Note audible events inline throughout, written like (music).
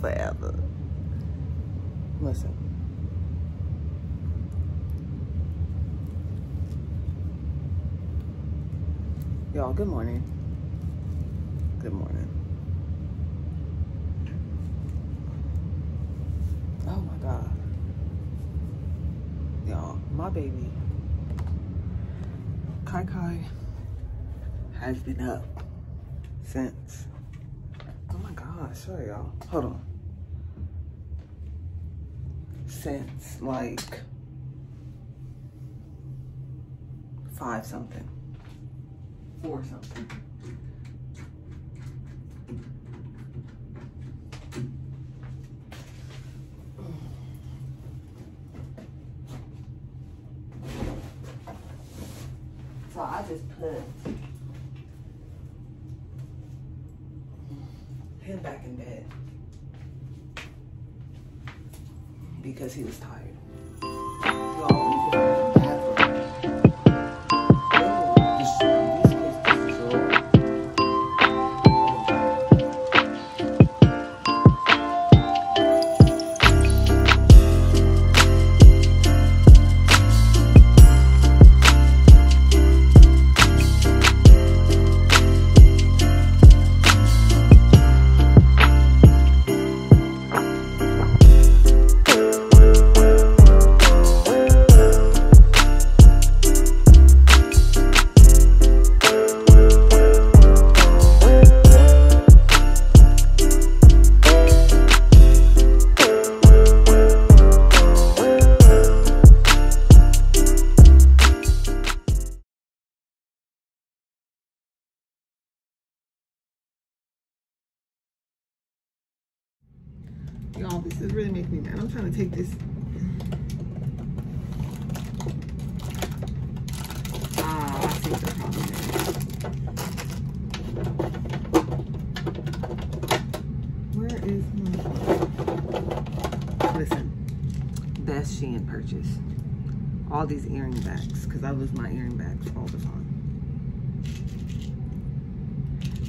forever. Listen. Y'all, good morning. Good morning. Oh my God. Y'all, my baby, Kai Kai, has been up since. Oh my God, sorry y'all. Hold on. Since like five something, four something.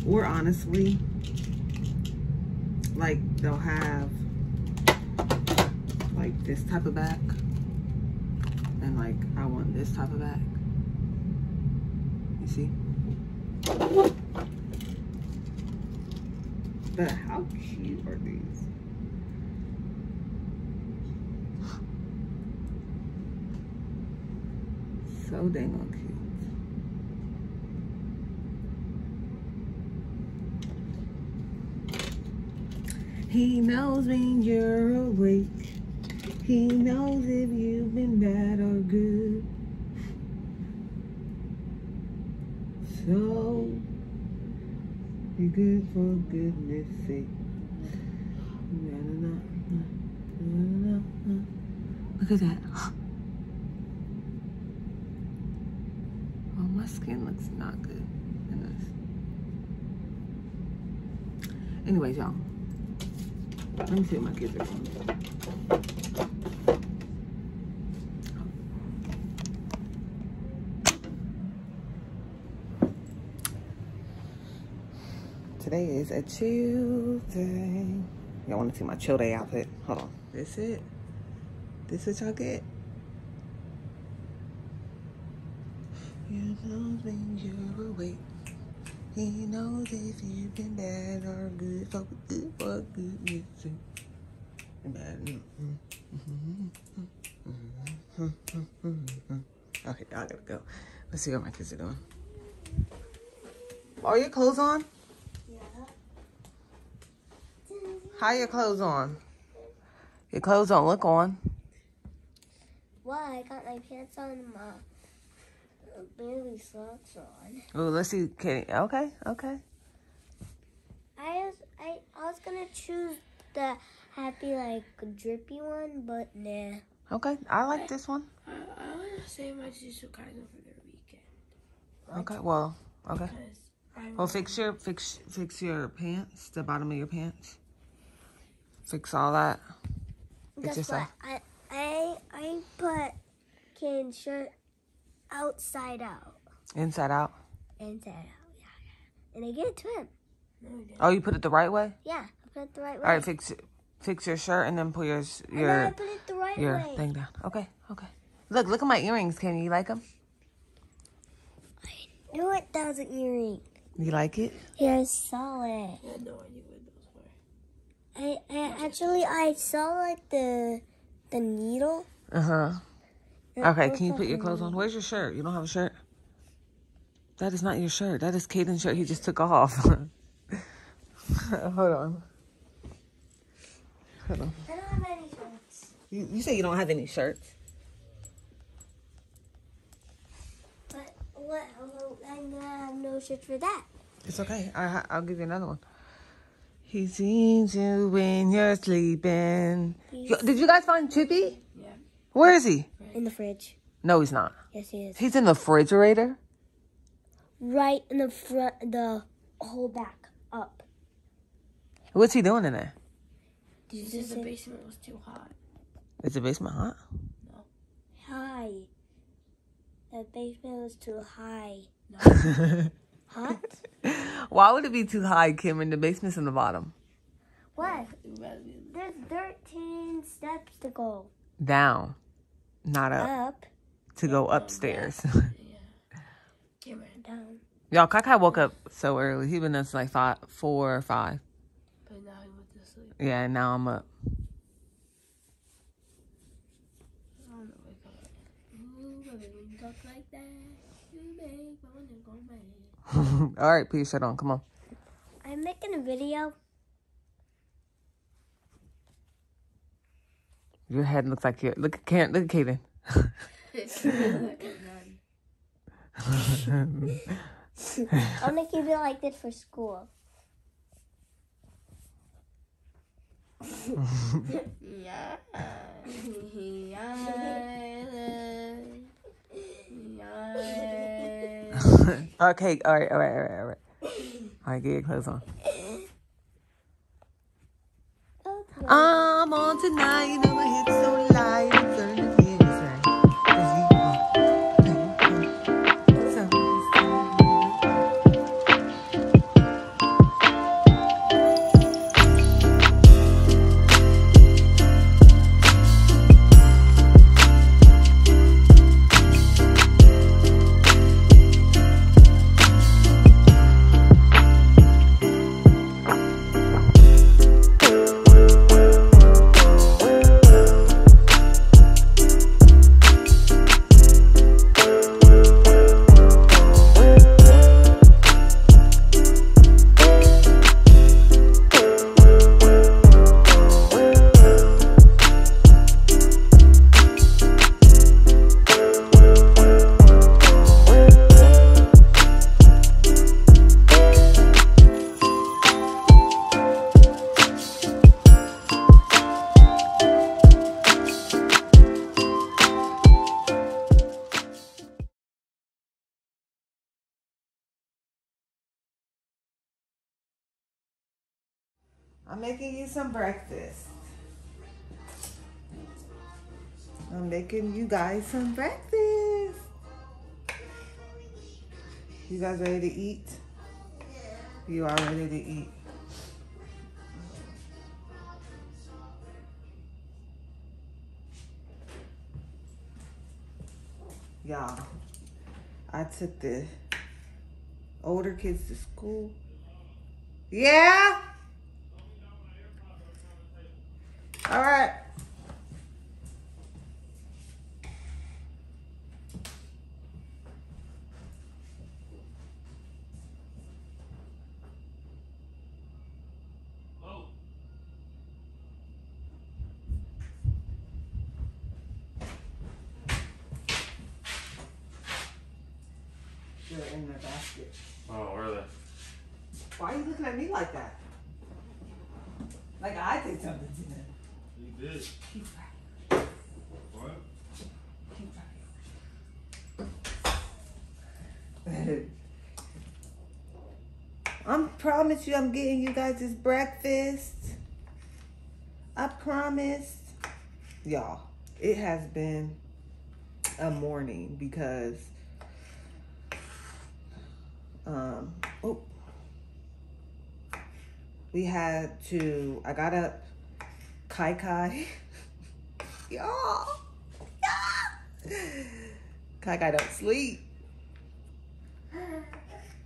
Or honestly, like they'll have like this type of back and like I want this type of back. You see? But how cute are these? So dang on cute He knows when you're awake. He knows if you've been bad or good. So be good for goodness sake. Look at that. Oh, my skin looks not good in this. Anyways, y'all. Let me see my kids are doing. Today is a Tuesday. Y'all want to see my chill day outfit? Hold on. This it? This what y'all get? You know when you're awake. He knows if you've been bad or good for good for goodness sake. Okay, I gotta go. Let's see what my kids are doing. Are your clothes on? Yeah. How your clothes on? Your clothes don't look on. Why? I got my pants on uh, barely socks on. Oh, let's see. Can okay, okay. I was I, I was gonna choose the happy like drippy one, but nah. Okay, I like this one. I, I want to say my Jujutsu Kaisen for the weekend Okay, well, okay. because I Well, fix your fix fix your pants, the bottom of your pants. Fix all that. Fix Guess yourself. what? I I I put Kane's shirt outside out, Inside out. inside out. Yeah, yeah. And I gave it to him. Oh, you put it the right way. Yeah, I put it the right way. All right, fix it. fix your shirt and then pull your s- I your put it the right your way. thing down. Okay, okay. Look, look at my earrings. Can you like them? No, it that was an earring. You like it? Yeah, I saw it. I had no idea what those were. I, I actually I saw like the the needle. Uh huh. It Okay, can you put your clothes on? Where's your shirt? You don't have a shirt? That is not your shirt. That is Caden's shirt he just took off. (laughs) Hold on. Hold on. I don't have any shirts. You, you say you don't have any shirts. But what? well, I'm gonna have no shirt for that. It's okay. I, I'll give you another one. He sees you when you're sleeping. Yo, Did you guys find Chippy? Yeah. Where is he? In the fridge. No, he's not. Yes, he is. He's in the refrigerator. Right in the front, the whole back up. What's he doing in there? Did you He said just the say basement was too hot. Is the basement hot? No. High? The basement was too high. No. (laughs) Hot? (laughs) Why would it be too high, Kim? And the basement's in the bottom. what? It rather be- There's 13 steps to go Down, not up. up, To go upstairs. yeah. (laughs) Cameron. down. Y'all, Kai Kai woke up so early. He been up since like five, four or five. But now he went to sleep. Yeah, and now I'm up. I don't know wake up. Ooh, baby, when you talk like that, you make my money go mad. (laughs) All right, put your shirt on. Come on. I'm making a video. Your head looks like you. Look at Karen. Look at Kaden. like a nun. I'm gonna keep it like this for school. Yeah. Yeah. Yeah. okay. All right. All right. All right. All right. All right. Get your clothes on. I'm on tonight. Hips so light. I'm making you some breakfast. I'm making you guys some breakfast. You guys ready to eat? You are ready to eat. Y'all, I took the older kids to school. Yeah? All right. They're in the basket. Oh, where are they? Why are you looking at me like that? Like I did something to them. You did. Keep quiet. What? Keep quiet. (laughs) promise you I'm getting you guys this breakfast. I promise. Y'all, it has been a morning because um oh we had to I got up Kai Kai. (laughs) Y'all. Kai Kai don't sleep.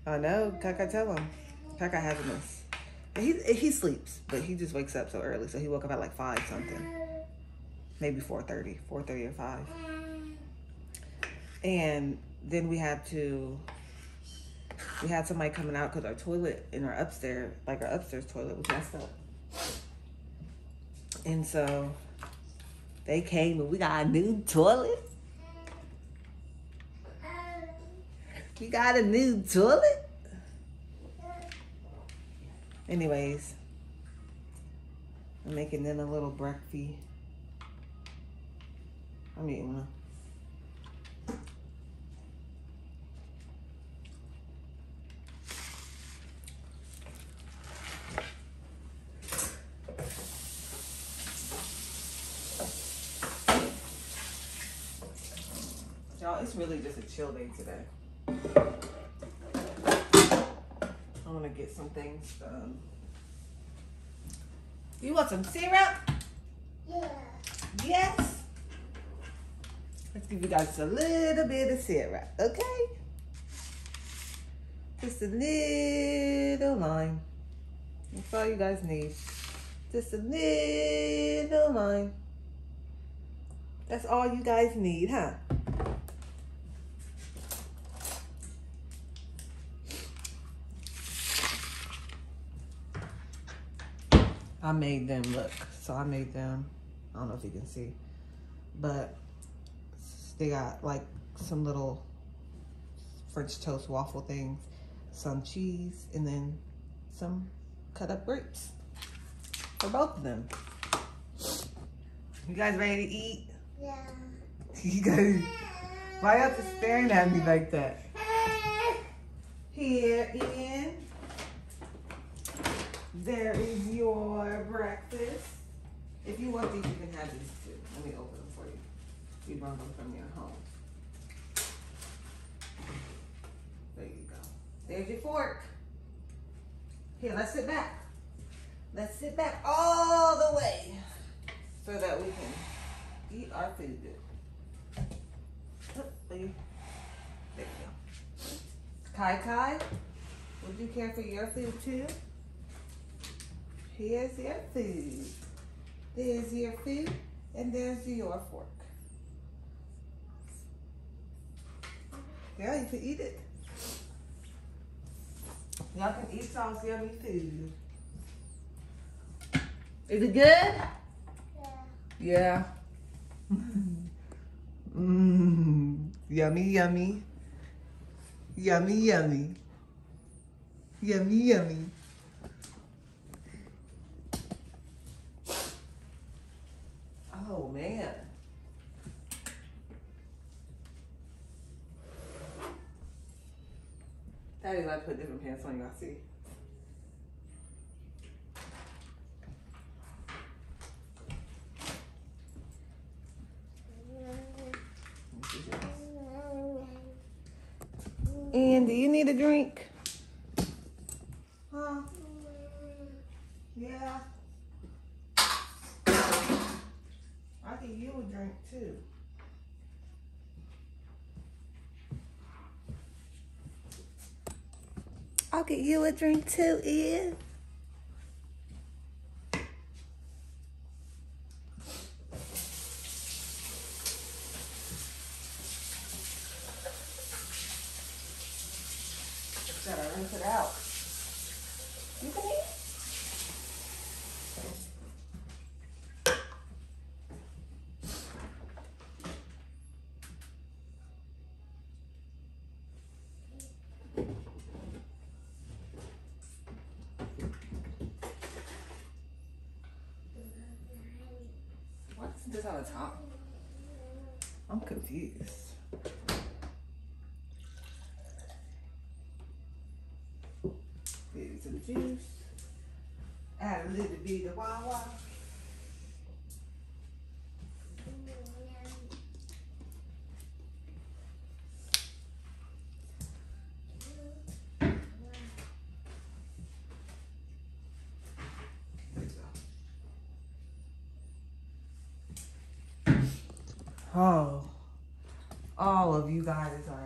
I know. Kai Kai tell him. Kai Kai has a miss. He he sleeps, but he just wakes up so early. So he woke up at like five something, maybe 4:30, 4:30 or five. And then we had to. We had somebody coming out because our toilet in our upstairs, like our upstairs toilet, was messed up. And so they came and we got a new toilet. You got a new toilet. Anyways, I'm making them a little breakfast. I'm eating one. Y'all, it's really just a chill day today. I want to get some things done. You want some syrup? Yeah. Yes. Let's give you guys a little bit of syrup, okay? Just a little lime. That's all you guys need. Just a little lime. That's all you guys need, huh? I made them look. So I made them. I don't know if you can see, but they got like some little French toast waffle things, some cheese, and then some cut up grapes for both of them. You guys ready to eat? Yeah. (laughs) You guys, why are y'all just staring at me like that? Here, Ian. There is your breakfast. If you want these, you can have these too. Let me open them for you. You brought them from your home. There you go. There's your fork. Here, let's sit back. Let's sit back all the way so that we can eat our food there you go. Kai Kai, would you care for your food too? Here's your food. There's your food, and there's your fork. Yeah, you can eat it. Y'all can eat sauce yummy food. Is it good? Yeah. Yeah. Mmm. (laughs) Yummy, yummy. Yummy, yummy. Yummy, yummy. Oh, man. Daddy like to put different pants on, y'all see. And do you need a drink? Huh? Yeah. I'll give you a drink too. You a drink too, Ian. Just on the top. I'm confused. Bit some juice. Add a little bit of Wawa. Oh, all of you guys are.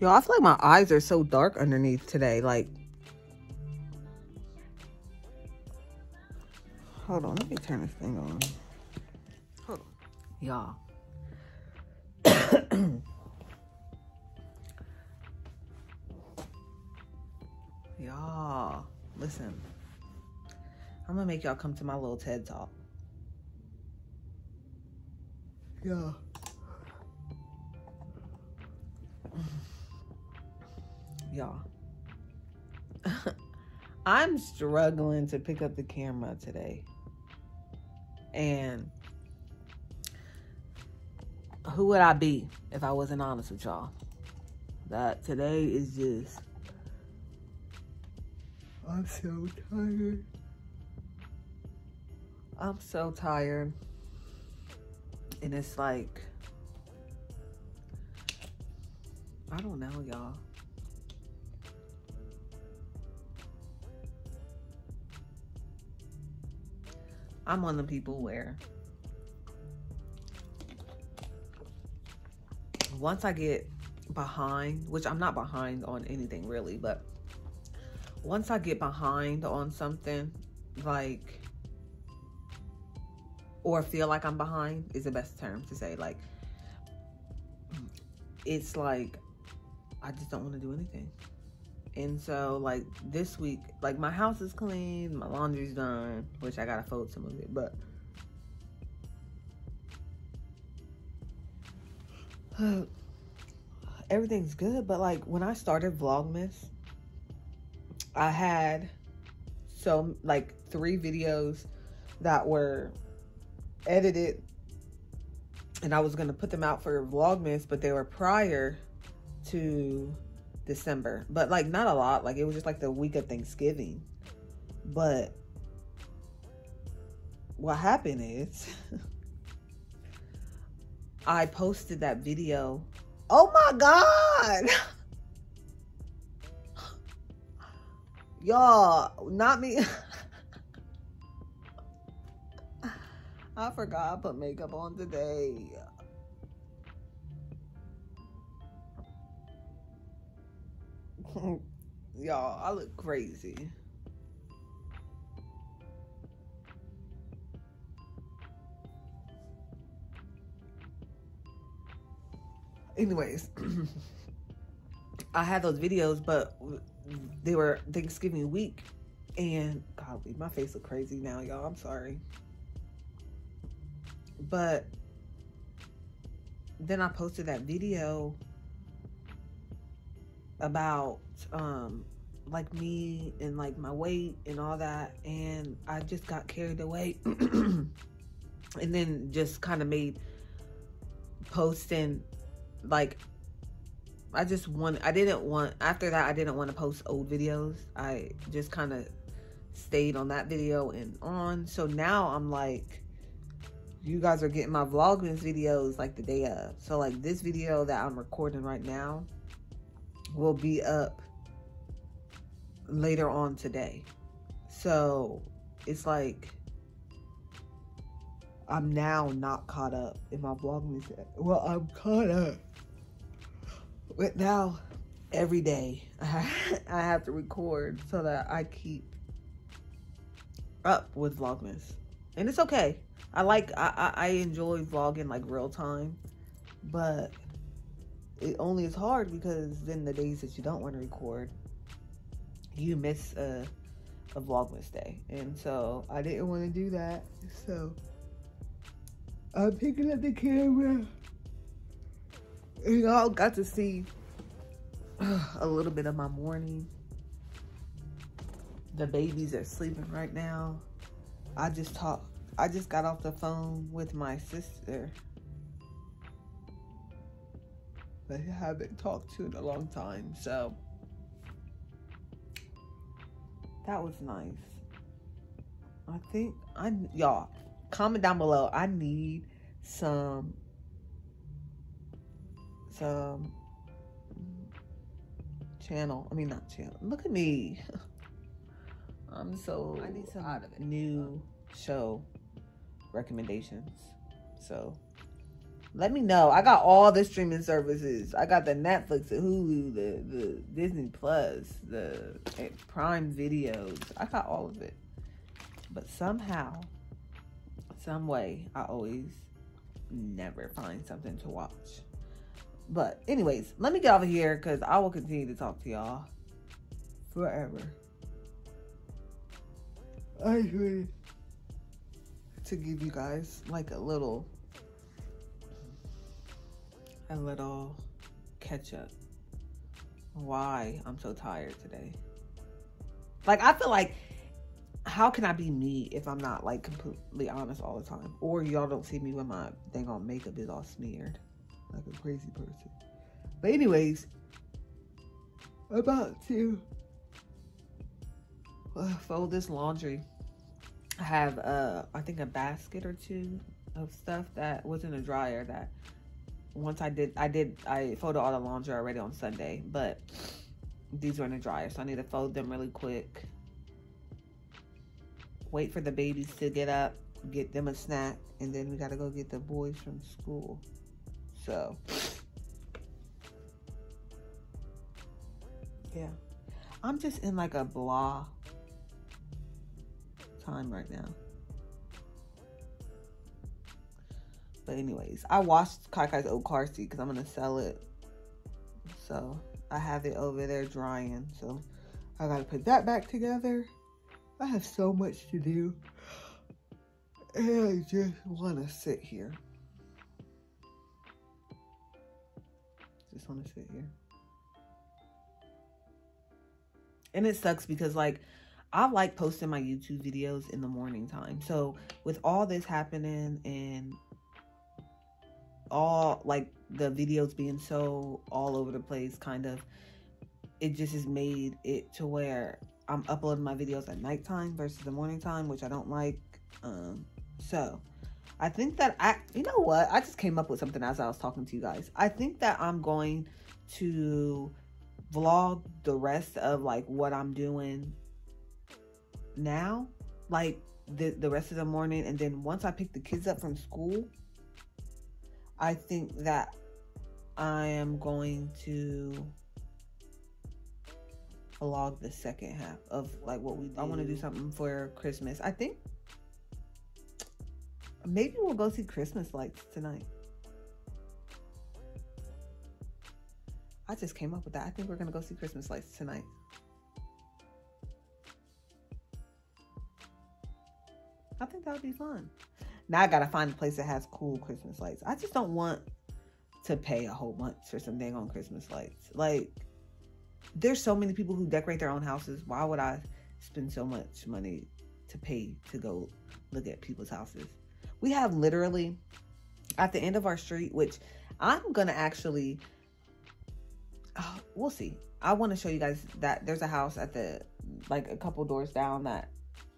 Yo, I feel like my eyes are so dark underneath today. Like, hold on, let me turn this thing on. Hold on, y'all. (coughs) y'all, listen. I'm gonna make y'all come to my little TED talk. Yeah. Y'all. (laughs) I'm struggling to pick up the camera today. And who would I be if I wasn't honest with y'all? That today is just. I'm so tired. I'm so tired. And it's like. I don't know, y'all. I'm one of the people where once I get behind, which I'm not behind on anything really, but once I get behind on something, like, or feel like I'm behind is the best term to say. Like, it's like I just don't want to do anything. And so, like this week, like my house is clean, my laundry's done, which I gotta fold some of it, but (sighs) everything's good. But like when I started Vlogmas, I had so like three videos that were edited and I was gonna put them out for Vlogmas, but they were prior to December. But like not a lot. Like it was just like the week of Thanksgiving. But what happened is (laughs) I posted that video. Oh my god. (laughs) Y'all, not me. (laughs) I forgot I put makeup on today. Y'all, I look crazy. Anyways, (clears throat) I had those videos, but they were Thanksgiving week, and golly, my face look crazy now, y'all. I'm sorry, but then I posted that video about um like me and like my weight and all that and I just got carried away (clears throat) and then just kind of made posting like I just want I didn't want after that I didn't want to post old videos. I just kind of stayed on that video and on. So now I'm like you guys are getting my vlogmas videos like the day of. So like this video that I'm recording right now will be up later on today. So it's like I'm now not caught up in my vlogmas. Well, I'm caught up. But now every day (laughs) I have to record so that I keep up with vlogmas. And it's okay. I like I, I enjoy vlogging like real time, but it only is hard because then the days that you don't want to record, you miss a a vlogmas day, and so I didn't want to do that. So I'm picking up the camera, and y'all got to see a little bit of my morning. The babies are sleeping right now. I just talked I just got off the phone with my sister. That I haven't talked to in a long time, so that was nice. I think I y'all comment down below. I need some some channel. I mean not channel. Look at me. (laughs) I'm so I need some out of it. new show recommendations. So let me know. I got all the streaming services. I got the Netflix, the Hulu, the, the Disney Plus, the eh, Prime Videos. I got all of it. But somehow, some way, I always never find something to watch. But anyways, let me get over here because I will continue to talk to y'all forever. I swear to give you guys like a little a little catch up why I'm so tired today. Like I feel like how can I be me if I'm not like completely honest all the time? Or y'all don't see me when my dang on makeup is all smeared like a crazy person. But anyways, about to uh, fold this laundry. I have uh I think a basket or two of stuff that was in a dryer that once I did I did I folded all the laundry already on Sunday, but these were in the dryer, so I need to fold them really quick. Wait for the babies to get up, get them a snack, and then we gotta go get the boys from school. So yeah. I'm just in like a blah time right now. But anyways, I washed Kai Kai's old car seat because I'm gonna sell it. So I have it over there drying. So I gotta put that back together. I have so much to do. And I just wanna sit here. Just wanna sit here. And it sucks because like I like posting my YouTube videos in the morning time. So with all this happening and all like the videos being so all over the place, kind of, it just has made it to where I'm uploading my videos at nighttime versus the morning time, which I don't like. Um, so I think that I, you know what? I just came up with something as I was talking to you guys. I think that I'm going to vlog the rest of like what I'm doing now, like the the rest of the morning, and then once I pick the kids up from school, I think that I am going to vlog the second half of like what we do. I want to do something for Christmas. I think maybe we'll go see Christmas lights tonight. I just came up with that. I think we're gonna go see Christmas lights tonight. I think that would be fun. Now I gotta find a place that has cool Christmas lights. I just don't want to pay a whole bunch for some dang on Christmas lights. Like, there's so many people who decorate their own houses. Why would I spend so much money to pay to go look at people's houses? We have literally at the end of our street, which I'm gonna actually, oh, we'll see. I want to show you guys that there's a house at the like a couple doors down that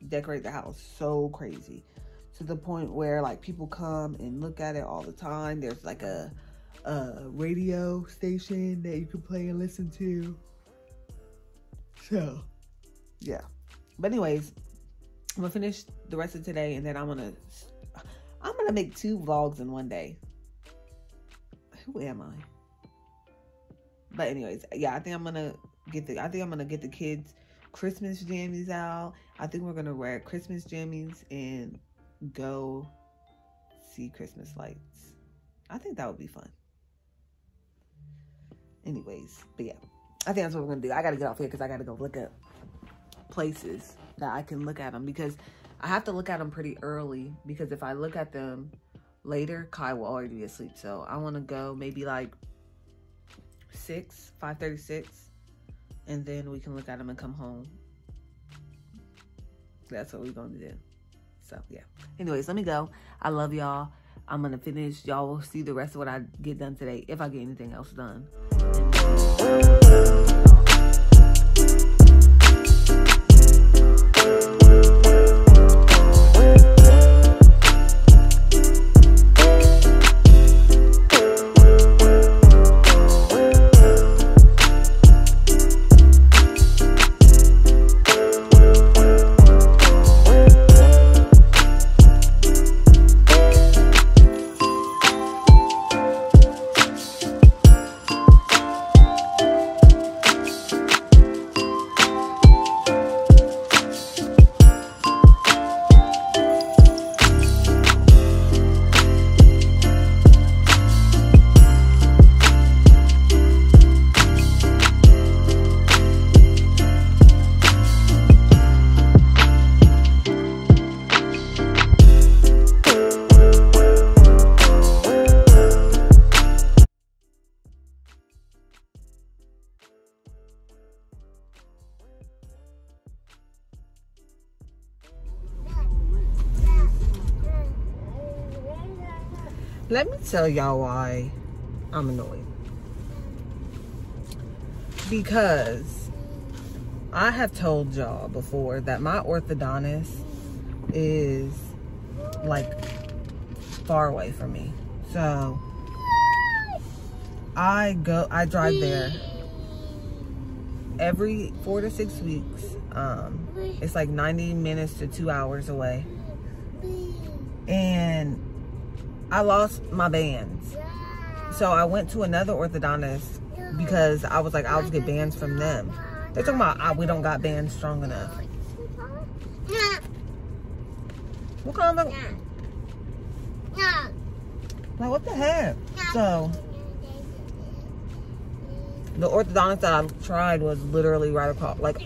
decorate the house so crazy to the point where like people come and look at it all the time. There's like a a radio station that you can play and listen to. So, yeah. But anyways, I'm gonna finish the rest of today, and then I'm gonna I'm gonna make two vlogs in one day. Who am I? But anyways, yeah, I think I'm gonna get the I think I'm gonna get the kids Christmas jammies out. I think we're gonna wear Christmas jammies and go see Christmas lights. I think that would be fun. Anyways, but yeah, I think that's what we're gonna do. I gotta get off here because I gotta go look at places that I can look at them because I have to look at them pretty early because if I look at them later, Kai will already be asleep. So I want to go maybe like six, five thirty-six, and then we can look at them and come home. That's what we're gonna do. So yeah. Anyways, let me go. I love y'all. I'm gonna finish. Y'all will see the rest of what I get done today if I get anything else done. Tell y'all why I'm annoyed. Because I have told y'all before that my orthodontist is like far away from me. So I go, I drive there every four to six weeks. Um, it's like 90 minutes to two hours away. And I lost my bands. So I went to another orthodontist because I was like, I'll just get bands from them. They're talking about, ah, we don't got bands strong enough. What kind of, like, what the heck? So, the orthodontist that I tried was literally right across, like,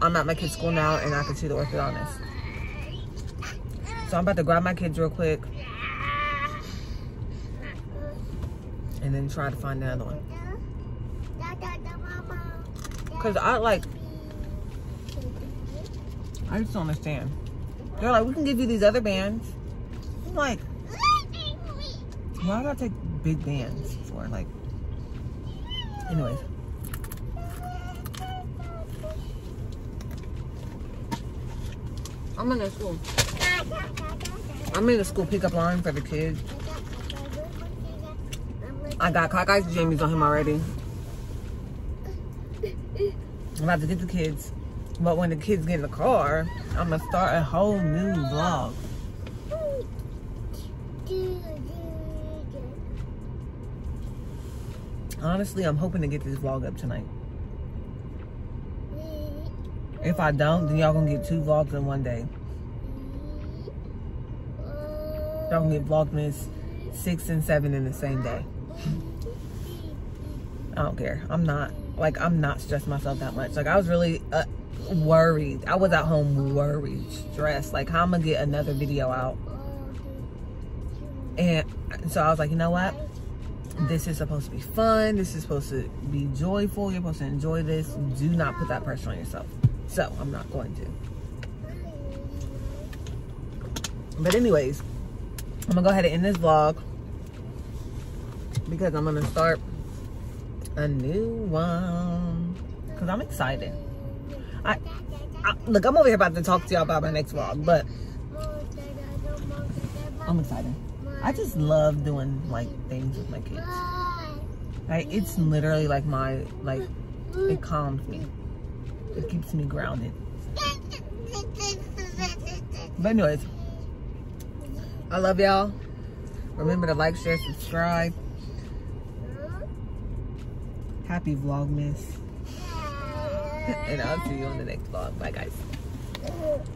I'm at my kid's school now and I can see the orthodontist. So I'm about to grab my kids real quick. And then try to find another one. Cause I like, I just don't understand. They're like, we can give you these other bands. I'm like, why do I take big bands for? Like, anyways. I'm in the school. I'm in the school pickup line for the kids. I got cockeyed jammies on him already. I'm about to get the kids. But when the kids get in the car, I'm gonna start a whole new vlog. Honestly, I'm hoping to get this vlog up tonight. If I don't, then y'all gonna get two vlogs in one day. Y'all gonna get Vlogmas six and seven in the same day. I don't care. I'm not like I'm not stressing myself that much. Like I was really uh, worried. I was at home worried, stressed. Like how I'm gonna get another video out. And so I was like, you know what? This is supposed to be fun. This is supposed to be joyful. You're supposed to enjoy this. Do not put that pressure on yourself. So I'm not going to. But anyways, I'm gonna go ahead and end this vlog because I'm gonna start a new one because I'm excited. I, I look, I'm over here about to talk to y'all about my next vlog, but I'm excited. I just love doing like things with my kids. Like it's literally like my like it calms me. It keeps me grounded. But anyways, I love y'all. Remember to like, share, subscribe. Happy Vlogmas. (laughs) and I'll see you on the next vlog. Bye guys.